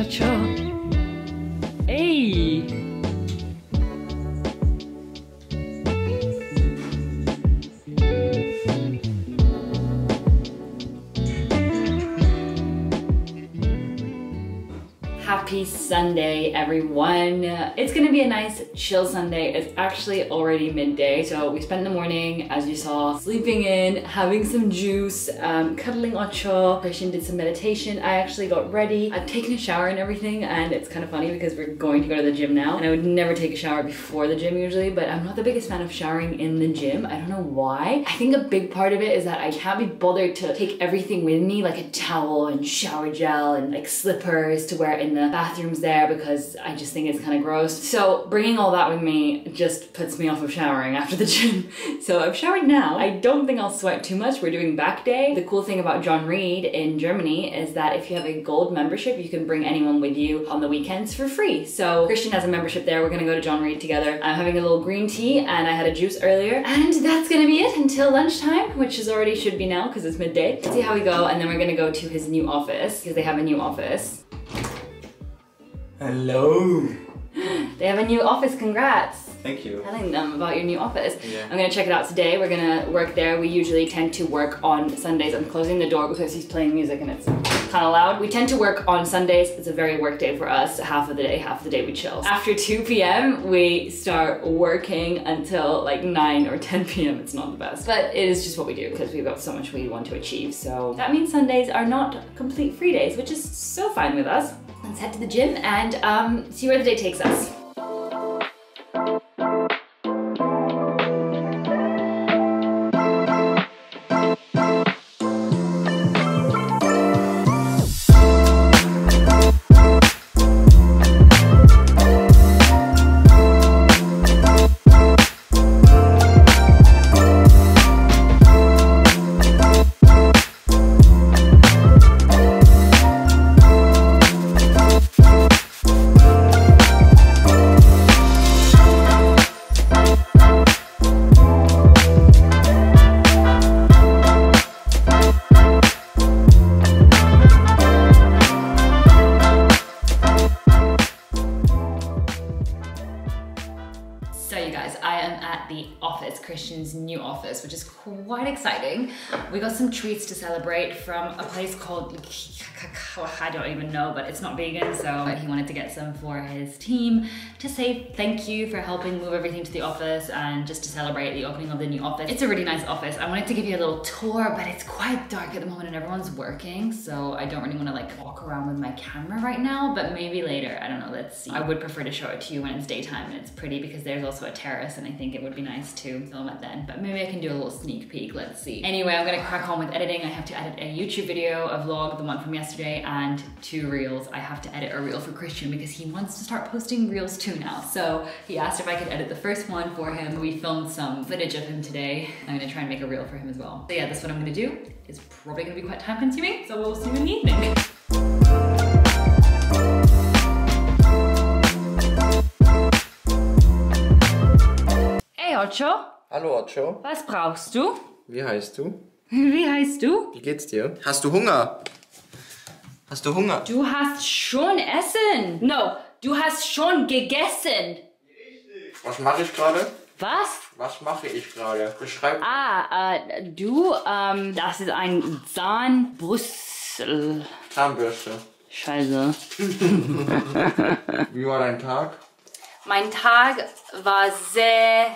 much of Sunday, everyone. It's gonna be a nice chill Sunday. It's actually already midday, so we spent the morning, as you saw, sleeping in, having some juice, um, cuddling Ocho. Christian did some meditation. I actually got ready. I've taken a shower and everything, and it's kind of funny because we're going to go to the gym now, and I would never take a shower before the gym usually, but I'm not the biggest fan of showering in the gym. I don't know why. I think a big part of it is that I can't be bothered to take everything with me, like a towel and shower gel and like slippers to wear in the bathrooms there because I just think it's kind of gross. So bringing all that with me just puts me off of showering after the gym. So I've showered now. I don't think I'll sweat too much. We're doing back day. The cool thing about John Reed in Germany is that if you have a gold membership, you can bring anyone with you on the weekends for free. So Christian has a membership there. We're gonna go to John Reed together. I'm having a little green tea and I had a juice earlier. And that's gonna be it until lunchtime, which is already should be now because it's midday. Let's see how we go and then we're gonna go to his new office because they have a new office. Hello. They have a new office, congrats. Thank you. Telling them about your new office. Yeah. I'm gonna check it out today. We're gonna work there. We usually tend to work on Sundays. I'm closing the door because he's playing music and it's kind of loud. We tend to work on Sundays. It's a very work day for us. Half of the day, half of the day we chill. After 2 p.m., we start working until like 9 or 10 p.m. It's not the best, but it is just what we do because we've got so much we want to achieve. So that means Sundays are not complete free days, which is so fine with us. Let's head to the gym and um, see where the day takes us. The office, Christian's new office, which is quite exciting. We got some treats to celebrate from a place called, I don't even know, but it's not vegan, so he wanted to get some for his team to say thank you for helping move everything to the office and just to celebrate the opening of the new office. It's a really nice office. I wanted to give you a little tour, but it's quite dark at the moment and everyone's working, so I don't really want to like walk around with my camera right now, but maybe later, I don't know, let's see. I would prefer to show it to you when it's daytime and it's pretty because there's also a terrace and I think it would be nice to film it then, but maybe I can do a little sneak peek, let's see. Anyway, I'm gonna crack on with editing. I have to edit a YouTube video, a vlog, the one from yesterday, and two reels. I have to edit a reel for Christian because he wants to start posting reels too now. So he asked if I could edit the first one for him. We filmed some footage of him today. I'm gonna try and make a reel for him as well. So yeah, that's what I'm gonna do. It's probably gonna be quite time consuming, so we'll see you in the evening. Hey Ocho, Hallo Ocho. was brauchst du? Wie heißt du? Wie heißt du? Wie geht's dir? Hast du Hunger? Hast du Hunger? Du hast schon Essen. No, du hast schon gegessen. Was mache ich gerade? Was? Was mache ich gerade? Beschreib. Ah, äh, du, ähm, das ist ein Zahnbrüssel. Zahnbürste. Scheiße. Wie war dein Tag? Mein Tag war sehr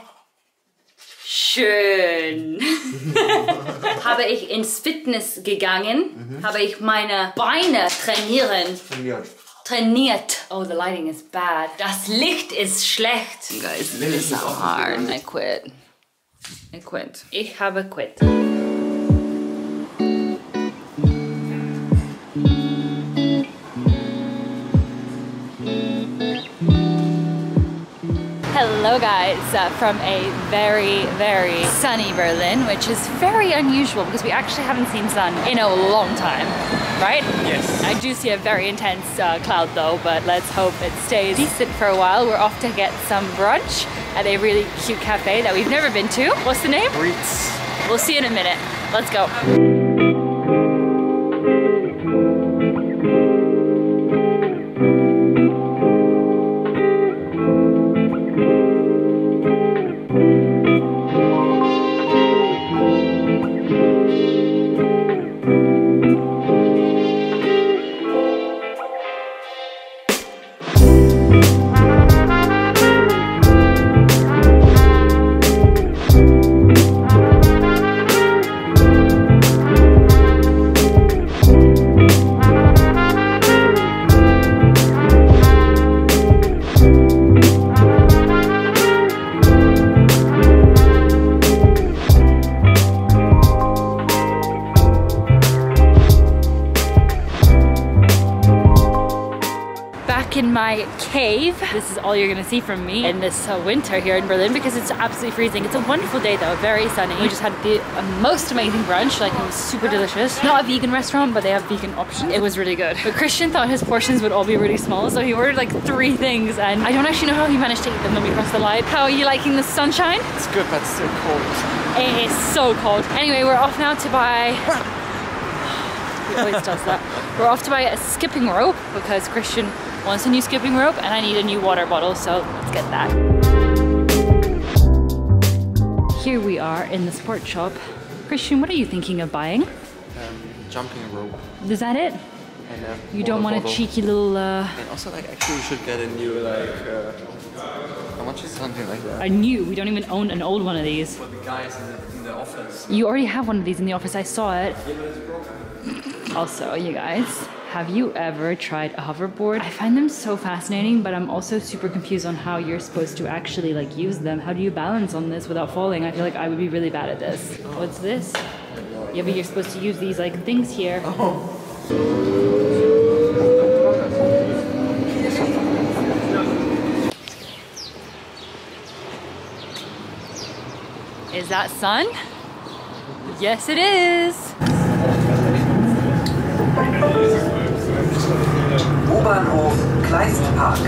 schön. habe ich ins Fitness gegangen, habe ich meine Beine trainieren Trainiert. trainiert. Oh, the lighting is bad. Das Licht ist schlecht. You guys, this is so hard. I quit. I quit. Ich habe quit. Hello guys, uh, from a very, very sunny Berlin, which is very unusual because we actually haven't seen sun in a long time, right? Yes. I do see a very intense uh, cloud though, but let's hope it stays decent for a while. We're off to get some brunch at a really cute cafe that we've never been to. What's the name? Ritz. We'll see in a minute. Let's go. My cave. This is all you're gonna see from me in this uh, winter here in Berlin because it's absolutely freezing. It's a wonderful day though, very sunny. We just had the uh, most amazing brunch, like it was super delicious. Not a vegan restaurant, but they have vegan options. It was really good. But Christian thought his portions would all be really small, so he ordered like three things and I don't actually know how he managed to eat them when we crossed the line. How are you liking the sunshine? It's good, but still cold. It is so cold. Anyway, we're off now to buy he always does that. We're off to buy a skipping rope because Christian wants a new skipping rope and I need a new water bottle, so let's get that. Here we are in the sport shop. Christian, what are you thinking of buying? Um, jumping rope. Is that it? And a You don't want water a cheeky little, uh, And also, like, actually, we should get a new, like, uh, how much is something like that? a new, we don't even own an old one of these. For the guys in the, in the office. You already have one of these in the office, I saw it. Also, you guys, have you ever tried a hoverboard? I find them so fascinating, but I'm also super confused on how you're supposed to actually like use them. How do you balance on this without falling? I feel like I would be really bad at this. What's this? Yeah, but you're supposed to use these like things here. Oh. Is that sun? Yes, it is. U-Bahnhof Kleistpark.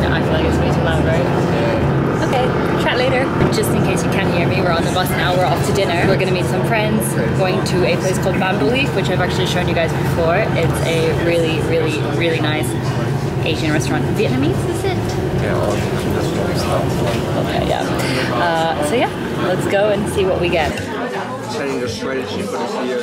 No, I feel like it's way too loud, right? Okay, chat later. Just in case you can't hear me, we're on the bus now. We're off to dinner. We're gonna meet some friends. Going to a place called Bamboo Leaf, which I've actually shown you guys before. It's a really, really, really nice Asian restaurant. Vietnamese, is it? Yeah, all the stuff. Okay, yeah. Uh, so yeah, let's go and see what we get. The strategy for year.